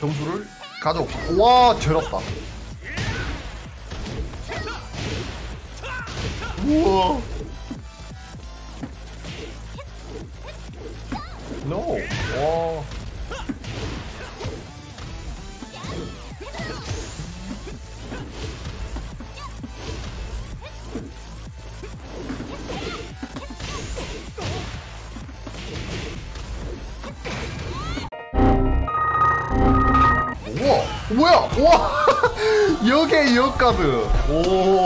점수를 가져올까? 와, 제럽다. 우와. 노. 와. 뭐야? 우와! 여기에 역가드. 오